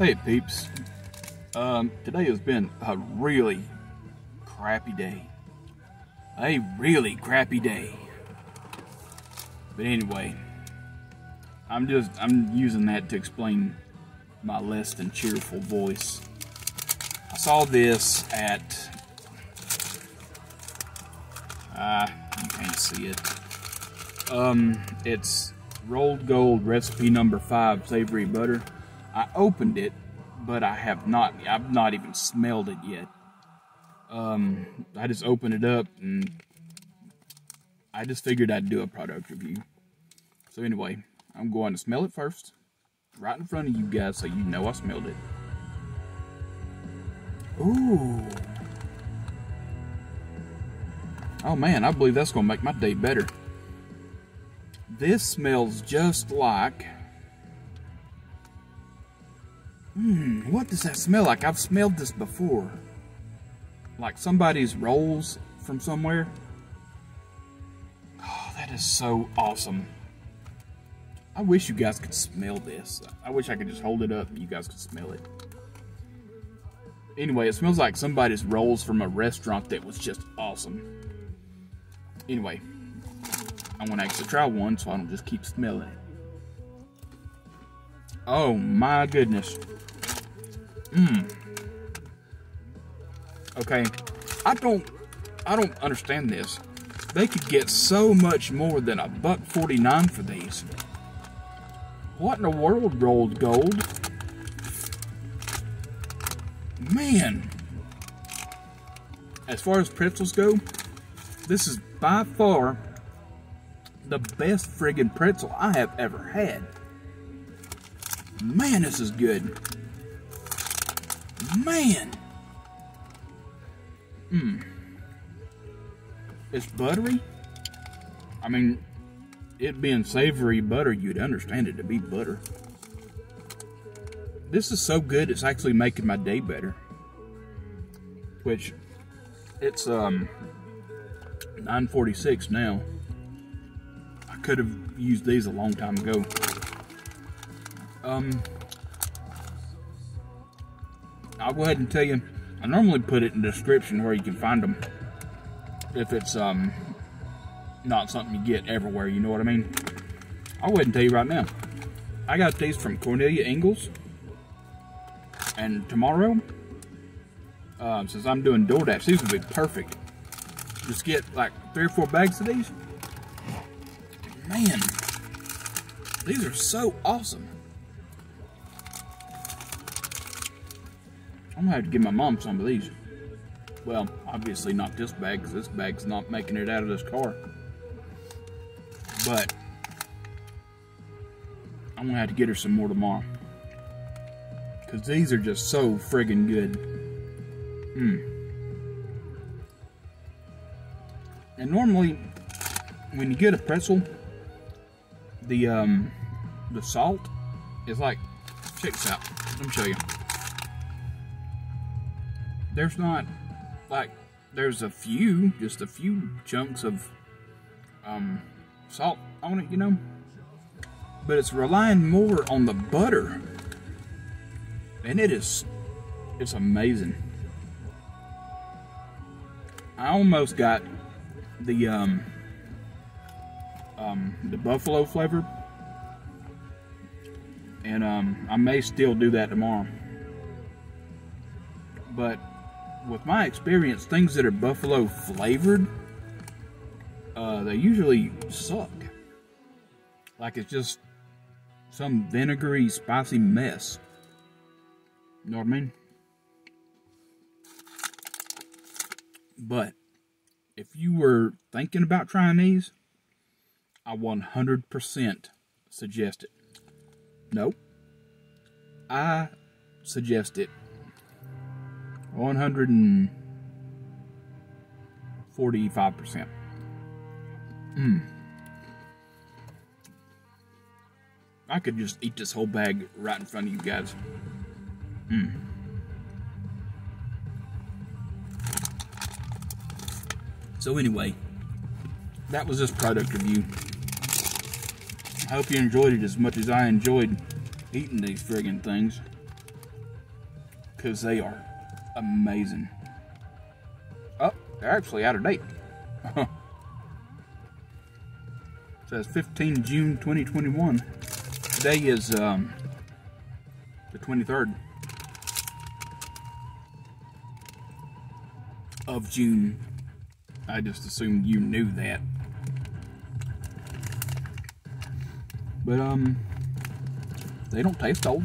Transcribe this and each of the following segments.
Hey peeps. Um, today has been a really crappy day. A really crappy day. But anyway, I'm just I'm using that to explain my less than cheerful voice. I saw this at uh, you can't see it. Um, it's Rold Gold recipe number five savory butter. I opened it, but I have not. I've not even smelled it yet. Um, I just opened it up and I just figured I'd do a product review. So anyway, I'm going to smell it first, right in front of you guys, so you know I smelled it. Ooh. Oh man, I believe that's gonna make my day better. This smells just like. Hmm, what does that smell like? I've smelled this before. Like somebody's rolls from somewhere. Oh, that is so awesome. I wish you guys could smell this. I wish I could just hold it up and you guys could smell it. Anyway, it smells like somebody's rolls from a restaurant that was just awesome. Anyway, I want to actually try one so I don't just keep smelling it. Oh my goodness. Mmm. Okay, I don't, I don't understand this. They could get so much more than a buck 49 for these. What in the world, Rold Gold? Man. As far as pretzels go, this is by far the best friggin' pretzel I have ever had. Man, this is good. Man. Mmm. It's buttery. I mean, it being savory butter, you'd understand it to be butter. This is so good, it's actually making my day better. Which, it's um 9.46 now I could have used these a long time ago. Um, I'll go ahead and tell you, I normally put it in the description where you can find them. If it's um not something you get everywhere, you know what I mean? I'll go ahead and tell you right now. I got these from Cornelia Ingles. And tomorrow, uh, since I'm doing DoorDash, these would be perfect. Just get like three or four bags of these Man, these are so awesome. I'm gonna have to give my mom some of these. Well, obviously not this bag, because this bag's not making it out of this car. But, I'm gonna have to get her some more tomorrow. Because these are just so friggin' good. Mmm. And normally, when you get a pretzel, the um the salt is like check this out. Let me show you. There's not like there's a few, just a few chunks of um salt on it, you know. But it's relying more on the butter. And it is it's amazing. I almost got the um um, the buffalo flavor. And um, I may still do that tomorrow. But with my experience, things that are buffalo flavored, uh, they usually suck. Like it's just some vinegary, spicy mess. You know what I mean? But if you were thinking about trying these, I 100% suggest it. Nope. I suggest it 145%. Mmm. I could just eat this whole bag right in front of you guys. Mmm. So anyway, that was this product review. I hope you enjoyed it as much as I enjoyed eating these friggin' things. because they are amazing. Oh, they're actually out of date. says 15 June 2021. Today is um, the 23rd of June. I just assumed you knew that. But um, they don't taste old.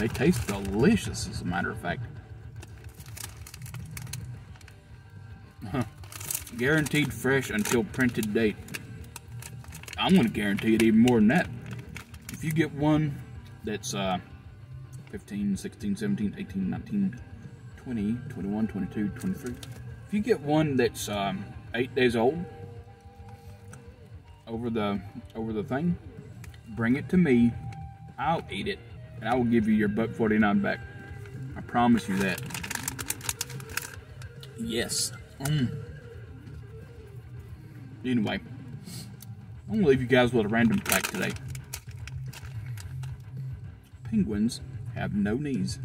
They taste delicious, as a matter of fact. Huh. Guaranteed fresh until printed date. I'm going to guarantee it even more than that. If you get one that's uh, 15, 16, 17, 18, 19, 20, 21, 22, 23. If you get one that's um, eight days old over the over the thing, bring it to me. I'll eat it, and I will give you your buck 49 back. I promise you that. Yes. Mm. Anyway, I'm gonna leave you guys with a random fact today. Penguins have no knees.